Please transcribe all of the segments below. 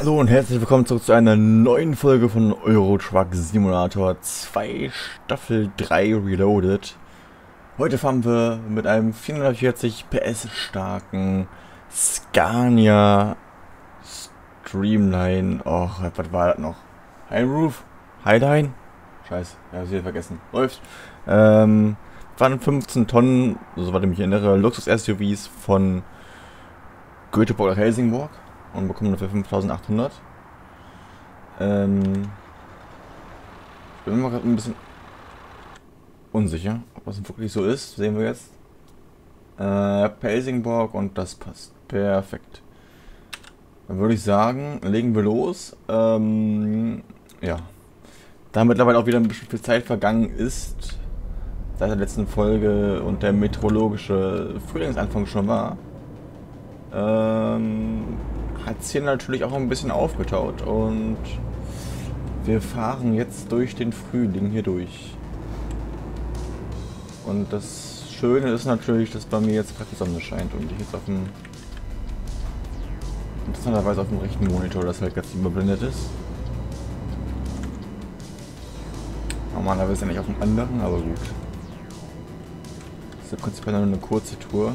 Hallo und herzlich willkommen zurück zu einer neuen Folge von Euro Truck Simulator 2 Staffel 3 Reloaded. Heute fahren wir mit einem 440 PS starken Scania Streamline. Och, was war das noch? High Roof? Highline? Scheiße, ja, ich vergessen. Läuft. Ähm, waren 15 Tonnen, soweit ich mich erinnere, Luxus-SUVs von Göteborg nach Helsingborg und bekommen dafür 5800. Ähm, ich bin immer gerade ein bisschen unsicher, ob das wirklich so ist. Sehen wir jetzt. Äh, Pelsingborg und das passt. Perfekt. Dann würde ich sagen, legen wir los. Ähm, ja. Da mittlerweile auch wieder ein bisschen viel Zeit vergangen ist, seit der letzten Folge und der meteorologische Frühlingsanfang schon war, ähm, hat es hier natürlich auch ein bisschen aufgetaut und wir fahren jetzt durch den Frühling hier durch. Und das Schöne ist natürlich, dass bei mir jetzt gerade die Sonne scheint und ich jetzt auf dem interessanterweise auf dem rechten Monitor das halt ganz überblendet ist. Normalerweise nicht auf dem anderen, aber gut. Das ist prinzipiell nur eine kurze Tour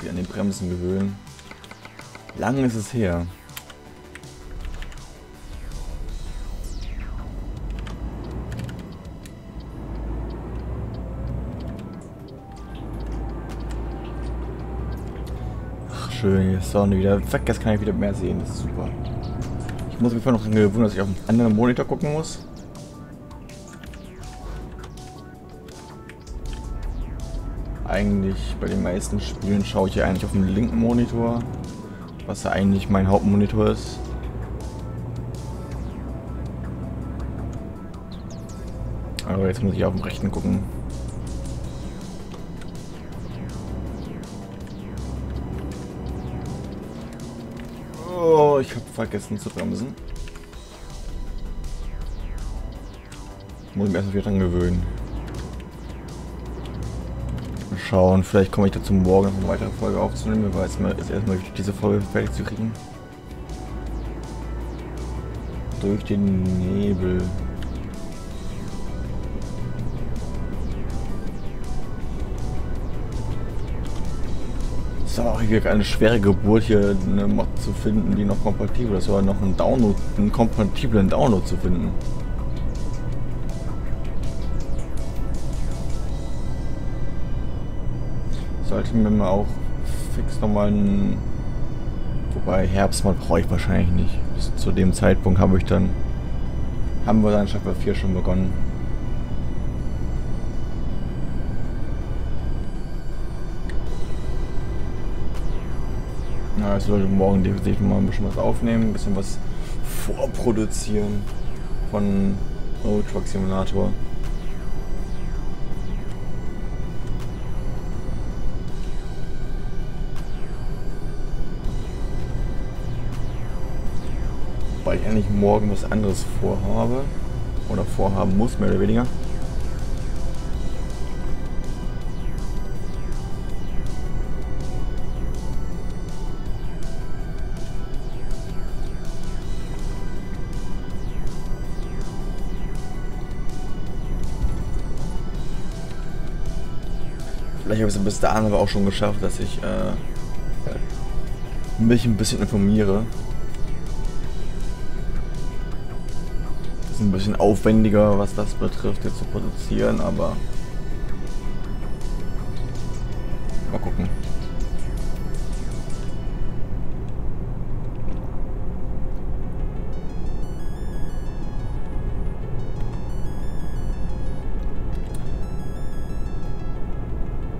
wieder an den Bremsen gewöhnen. Lang ist es her. Ach, schön, die Sonne wieder. Zack, jetzt kann ich wieder mehr sehen. Das ist super. Ich muss mich noch daran gewöhnen, dass ich auf einen anderen Monitor gucken muss. eigentlich bei den meisten Spielen schaue ich ja eigentlich auf dem linken Monitor, was eigentlich mein Hauptmonitor ist. Aber jetzt muss ich auf dem rechten gucken. Oh, ich habe vergessen zu bremsen. Muss ich mir erstmal wieder dran gewöhnen schauen. Vielleicht komme ich dazu morgen noch eine weitere Folge aufzunehmen. Wir weiß mal, ist erstmal wichtig, diese Folge fertig zu kriegen. Durch den Nebel. Es ist auch eine schwere Geburt hier eine Mod zu finden, die noch kompatibel ist, oder noch einen Download, einen kompatiblen Download zu finden. Sollte mal auch fix nochmal ein... Wobei Herbstmod brauche ich wahrscheinlich nicht. Bis zu dem Zeitpunkt habe ich dann... Haben wir dann Staffel 4 schon begonnen. Ja, ich sollte morgen definitiv mal ein bisschen was aufnehmen, ein bisschen was vorproduzieren von Road Truck Simulator. Weil ich eigentlich morgen was anderes vorhabe. Oder vorhaben muss, mehr oder weniger. Vielleicht habe ich es bis dahin aber auch schon geschafft, dass ich äh, mich ein bisschen informiere ein bisschen aufwendiger, was das betrifft, jetzt zu produzieren, aber mal gucken.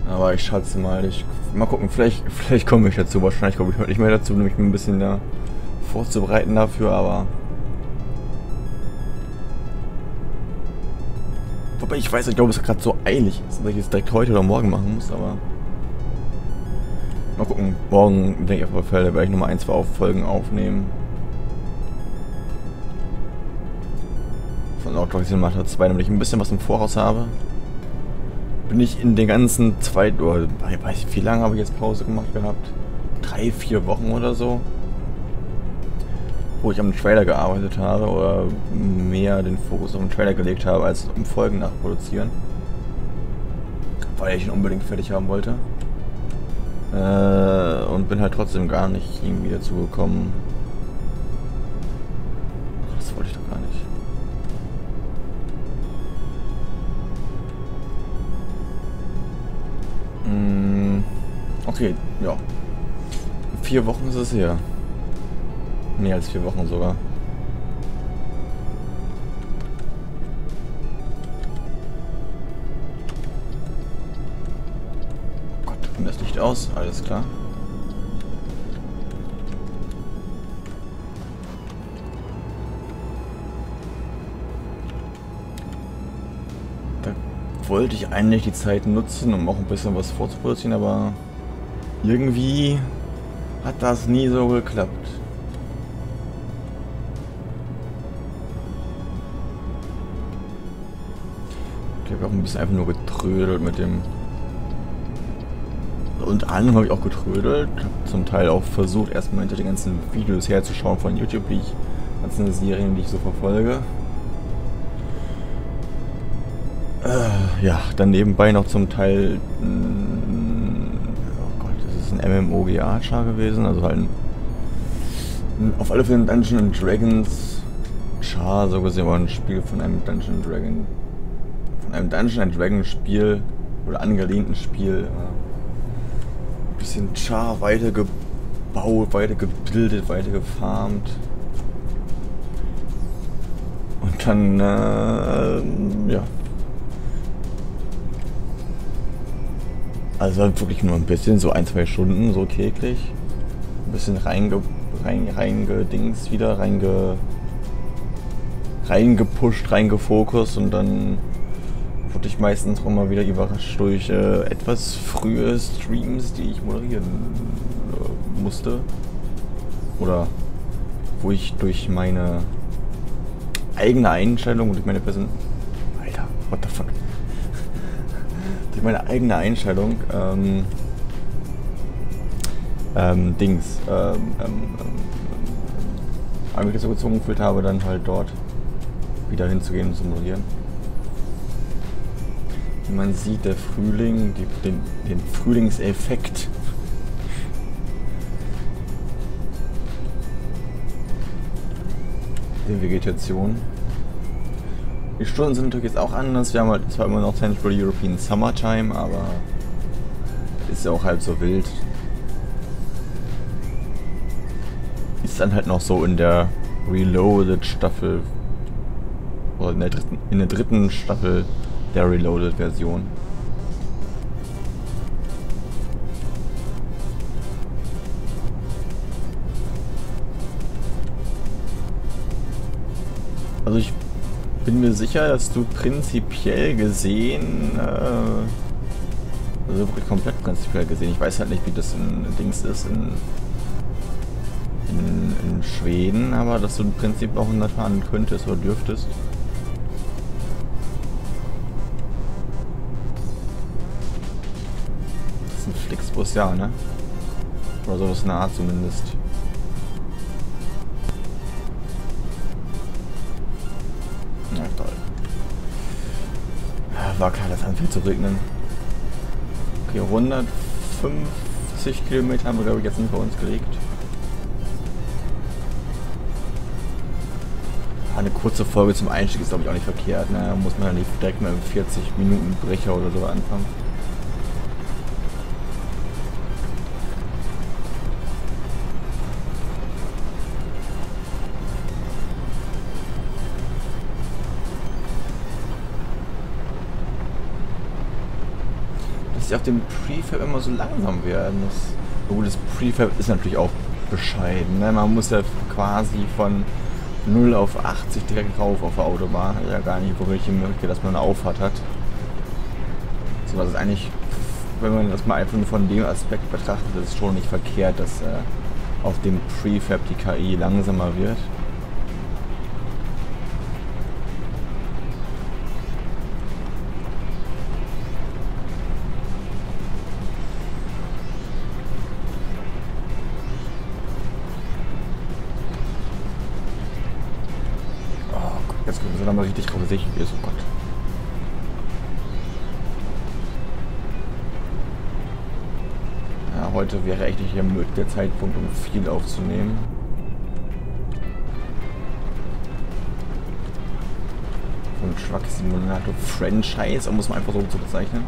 Aber ich schätze mal, ich mal gucken, vielleicht, vielleicht komme ich dazu. Wahrscheinlich komme ich heute nicht mehr dazu, nämlich ein bisschen da vorzubereiten dafür, aber Wobei ich weiß, ich glaube, es ist gerade so eilig dass ich es direkt heute oder morgen machen muss, aber. Mal gucken. Morgen, denke ich, auf der Fälle werde ich nochmal ein, zwei Folgen aufnehmen. Von Outdoor Cinematic 2, damit ich ein bisschen was im Voraus habe. Bin ich in den ganzen zwei, oder weiß ich, wie lange habe ich jetzt Pause gemacht gehabt? Drei, vier Wochen oder so. Wo ich am Trailer gearbeitet habe oder mehr den Fokus auf den Trailer gelegt habe, als um Folgen nachproduzieren. Weil ich ihn unbedingt fertig haben wollte. Äh, und bin halt trotzdem gar nicht irgendwie dazu gekommen. Das wollte ich doch gar nicht. Mm, okay, ja. Vier Wochen ist es her. Mehr als vier Wochen sogar. Oh Gott, ging das Licht aus? Alles klar. Da wollte ich eigentlich die Zeit nutzen, um auch ein bisschen was vorzuproduzieren, aber irgendwie hat das nie so geklappt. Auch ein bisschen einfach nur getrödelt mit dem... Und anderem habe ich auch getrödelt. Zum Teil auch versucht, erstmal hinter den ganzen Videos herzuschauen von YouTube, die ich, ganzen Serien, die ich so verfolge. Äh, ja, dann nebenbei noch zum Teil... Mh, oh Gott, das ist ein MMOGA-Char gewesen, also halt ein, auf alle Fälle ein Dungeons Dragons Char, so gesehen war ein Spiel von einem Dungeon Dragon von einem Dungeon Dragon Spiel oder angelehnten Spiel äh, ein bisschen Char weitergebaut, weitergebildet, weitergefarmt. Und dann, äh, ja. Also wirklich nur ein bisschen, so ein, zwei Stunden, so täglich. Ein bisschen reinge, rein, reingedings wieder, reinge, reingepusht, reingefokust und dann wurde ich meistens auch mal wieder überrascht durch äh, etwas frühe Streams, die ich moderieren äh, musste. Oder wo ich durch meine eigene Einstellung und durch meine Person... Alter, what the fuck? durch meine eigene Einstellung ähm, ähm, Dings ähm, ähm, ähm, gezwungen gefühlt habe, dann halt dort wieder hinzugehen und zu moderieren. Man sieht der Frühling, die, den, den Frühlingseffekt. Der Vegetation. Die Stunden sind natürlich jetzt auch anders. Wir haben halt zwar immer noch Central European Summertime, aber ist ja auch halb so wild. Ist dann halt noch so in der Reloaded Staffel oder in der dritten, in der dritten Staffel der Reloaded-Version. Also ich bin mir sicher, dass du prinzipiell gesehen, äh, also wirklich komplett prinzipiell gesehen, ich weiß halt nicht, wie das in Dings ist, in, in, in Schweden, aber dass du im Prinzip auch in fahren könntest oder dürftest. Ja, ne? Oder sowas in der Art zumindest. Na toll. War klar, das anfängt zu regnen. Okay, 150 Kilometer haben wir, glaube ich, jetzt nicht bei uns gelegt. Eine kurze Folge zum Einstieg ist, glaube ich, auch nicht verkehrt. Ne? Muss man ja nicht direkt mal 40 Minuten Brecher oder so anfangen. Sie auf dem Prefab immer so langsam werden. Das, gut, das Prefab ist natürlich auch bescheiden. Ne? Man muss ja quasi von 0 auf 80 direkt rauf auf der Autobahn. Ja gar nicht wirklich die Möglichkeit, dass man eine Auffahrt hat. So was ist eigentlich, wenn man das mal einfach nur von dem Aspekt betrachtet, ist es schon nicht verkehrt, dass äh, auf dem Prefab die KI langsamer wird. Heute wäre echt nicht der Zeitpunkt, um viel aufzunehmen. Und Truck Simulator Franchise, um es mal einfach so zu bezeichnen.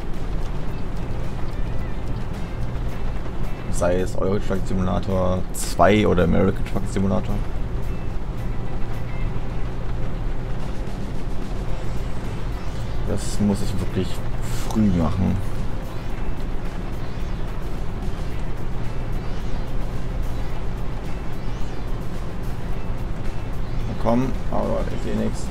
Sei es Euro Truck Simulator 2 oder American Truck Simulator. Das muss ich wirklich früh machen. Na komm, aber ich sehe nichts.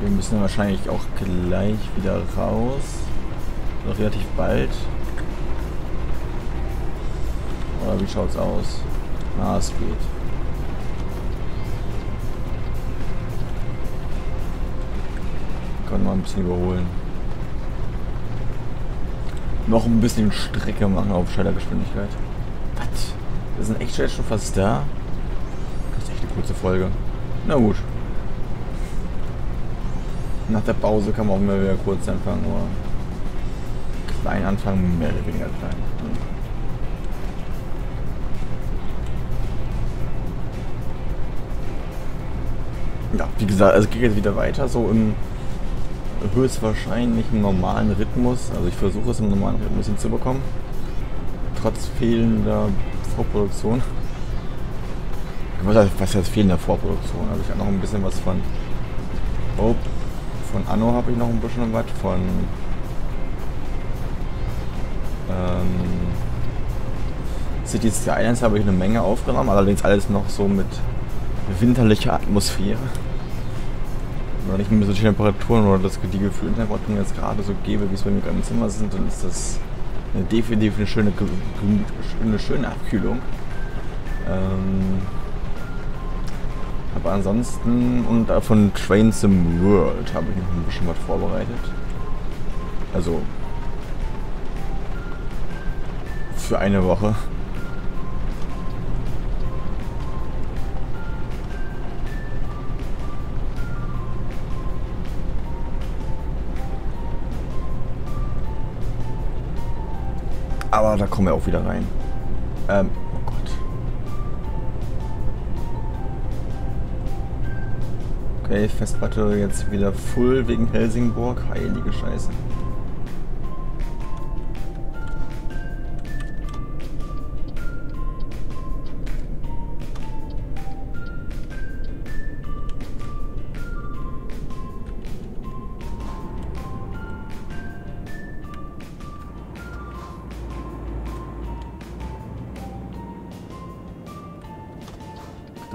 Wir müssen wahrscheinlich auch gleich wieder raus. Noch relativ bald. Oder wie schaut's aus? Ah, es geht. Können wir ein bisschen überholen. Noch ein bisschen Strecke machen auf Schaltergeschwindigkeit. Was? Wir sind echt schon fast da? Das ist echt eine kurze Folge. Na gut. Nach der Pause kann man auch mal wieder kurz anfangen, nur klein anfangen, mehr oder weniger klein. Ja, wie gesagt, also es geht jetzt wieder weiter, so im höchstwahrscheinlich im normalen Rhythmus. Also ich versuche es im normalen Rhythmus hinzubekommen. Trotz fehlender Vorproduktion. Was heißt, heißt fehlender Vorproduktion? Also ich habe noch ein bisschen was von oh, von Anno habe ich noch ein bisschen was. Von ähm, City Skylines habe ich eine Menge aufgenommen. Allerdings alles noch so mit winterlicher Atmosphäre. Wenn ich mir solche Temperaturen oder das, die Gefühltemperaturen jetzt gerade so gebe, wie es bei mir gerade im Zimmer sind, dann ist das eine definitiv eine schöne, eine schöne Abkühlung. Ähm, aber ansonsten, und von Trains im World habe ich noch ein bisschen was vorbereitet. Also für eine Woche. Aber da kommen wir auch wieder rein. Ähm, Okay, Festplatte jetzt wieder full wegen Helsingborg. Heilige Scheiße.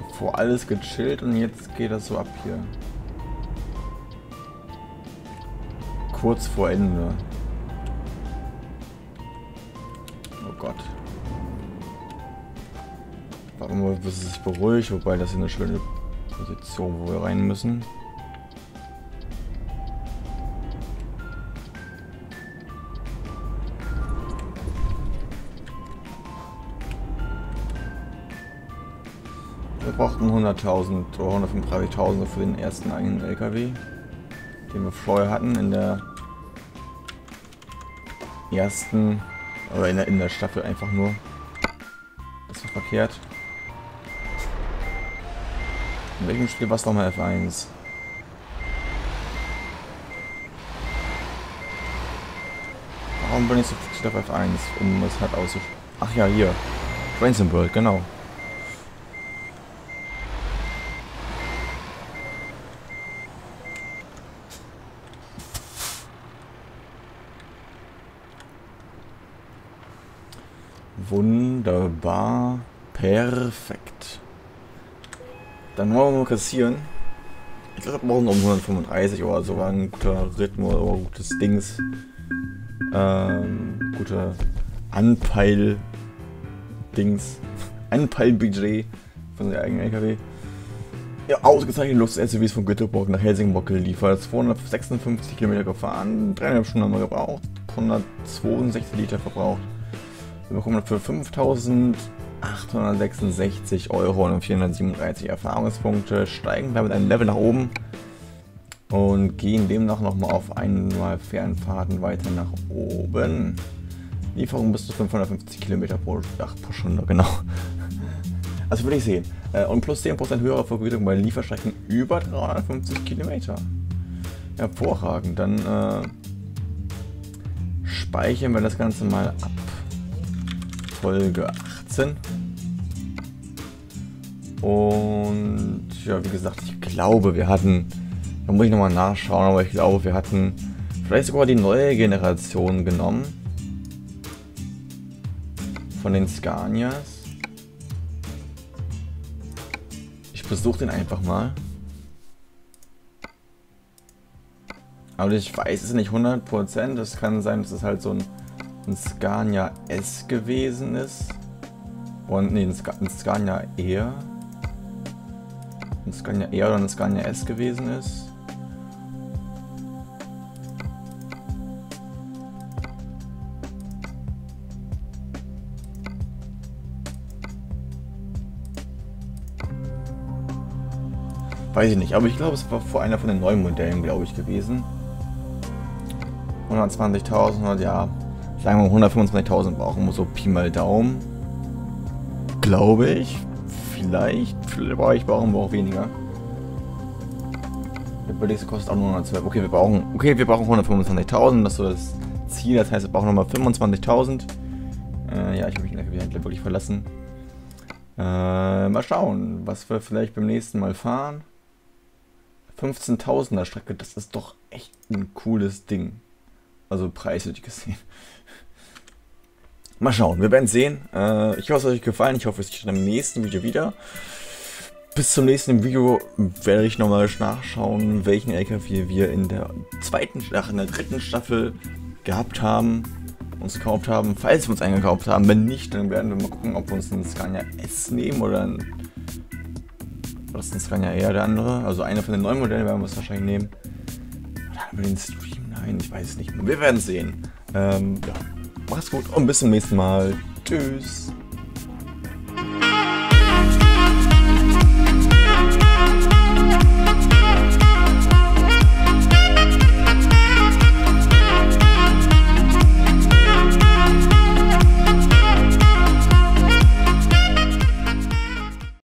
Davor alles gechillt und jetzt geht das so ab hier. Kurz vor Ende. Oh Gott. Warum bis es beruhigt, wobei das ist eine schöne Position, wo wir rein müssen. Wir brauchten 100.000 oder 135.000 für den ersten eigenen LKW, den wir vorher hatten in der ersten, oder in der, in der Staffel einfach nur. Das war verkehrt. In welchem Spiel war es nochmal F1? Warum bin ich so fixiert auf F1, um es halt auszuspielen? Ach ja, hier. Trains World, genau. Wunderbar. Perfekt. Dann wollen wir mal kassieren. Ich glaube, wir brauchen um 135 oder so. War ein guter Rhythmus oder gutes Dings. Ähm, guter Anpeil-Dings. Anpeil-Budget von der eigenen LKW. ja, ausgezeichnete Luxus-SUVs von Göteborg nach Helsingborg geliefert. 256 Kilometer gefahren, 3,5 Stunden haben wir gebraucht, 162 Liter verbraucht. Wir bekommen dafür 5.866 Euro und 437 Erfahrungspunkte, steigen damit ein Level nach oben und gehen demnach nochmal auf einmal Fernfahrten weiter nach oben. Lieferung bis zu 550 Kilometer pro, ach, pro Stunde, genau. Also würde ich sehen. Äh, und plus 10% höhere Vergütung bei Lieferstrecken über 350 Kilometer. Hervorragend. Dann äh, speichern wir das Ganze mal ab. Folge 18. Und ja, wie gesagt, ich glaube, wir hatten, da muss ich nochmal nachschauen, aber ich glaube, wir hatten vielleicht sogar die neue Generation genommen. Von den Scanias. besuche den einfach mal. Aber ich weiß es nicht 100%. Es kann sein, dass es halt so ein, ein Scania S gewesen ist. Und nee, ein, Sc ein Scania R. Ein Scania R oder ein Scania S gewesen ist. Weiß ich nicht, aber ich glaube, es war vor einer von den neuen Modellen, glaube ich, gewesen. 120.000, ja, sagen wir 125.000 brauchen wir so Pi mal Daumen. Glaube ich. Vielleicht. Vielleicht brauchen wir auch weniger. Der billigste kostet auch nur 112. Okay, wir brauchen, okay, brauchen 125.000. Das ist so das Ziel. Das heißt, wir brauchen nochmal 25.000. Äh, ja, ich habe mich in der wirklich verlassen. Äh, mal schauen, was wir vielleicht beim nächsten Mal fahren. 15.000er Strecke, das ist doch echt ein cooles Ding. Also preislich gesehen. Mal schauen, wir werden sehen. Äh, ich hoffe, es hat euch gefallen. Ich hoffe, es sieht im nächsten Video wieder. Bis zum nächsten Video werde ich nochmal nachschauen, welchen LKW wir in der zweiten, ach, in der dritten Staffel gehabt haben, uns gekauft haben, falls wir uns eingekauft haben. Wenn nicht, dann werden wir mal gucken, ob wir uns einen Scania S nehmen oder einen das ist ein Scania eher der andere. Also einer von den neuen Modellen werden wir es wahrscheinlich nehmen. Oder haben wir den Stream? Nein, ich weiß es nicht. Wir werden sehen. Ähm, ja. Macht's gut und bis zum nächsten Mal. Tschüss.